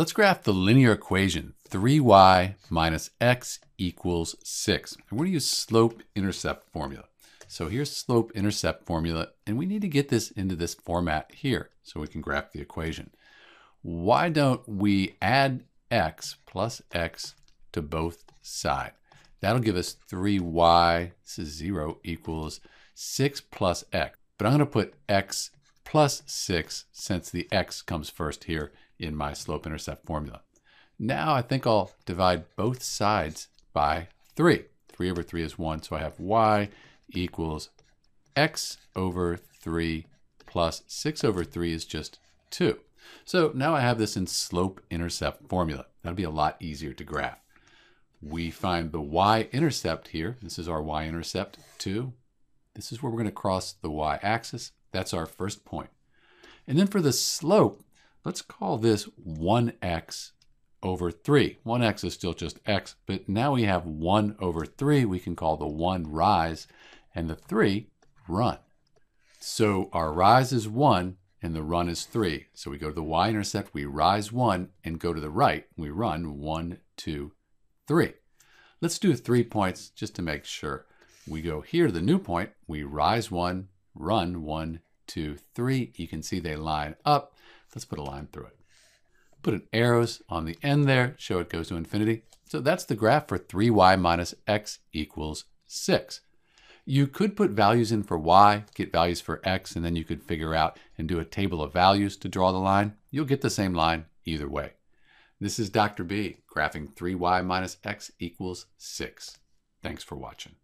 Let's graph the linear equation 3y minus x equals 6. And we're going to use slope-intercept formula. So here's slope-intercept formula, and we need to get this into this format here so we can graph the equation. Why don't we add x plus x to both sides? That'll give us 3y, this is 0, equals 6 plus x. But I'm going to put x plus 6 since the x comes first here in my slope-intercept formula. Now I think I'll divide both sides by 3. 3 over 3 is 1, so I have y equals x over 3 plus 6 over 3 is just 2. So now I have this in slope-intercept formula. That'll be a lot easier to graph. We find the y-intercept here. This is our y-intercept, 2. This is where we're going to cross the y-axis. That's our first point. And then for the slope, let's call this 1x over 3. 1x is still just x, but now we have 1 over 3. We can call the 1 rise and the 3 run. So our rise is 1 and the run is 3. So we go to the y-intercept, we rise 1 and go to the right. We run 1, 2, 3. Let's do three points just to make sure. We go here to the new point, we rise 1, run one, two, three. You can see they line up. Let's put a line through it. Put an arrows on the end there, show it goes to infinity. So that's the graph for 3y minus x equals 6. You could put values in for y, get values for x, and then you could figure out and do a table of values to draw the line. You'll get the same line either way. This is Dr. B, graphing 3y minus x equals 6. Thanks for watching.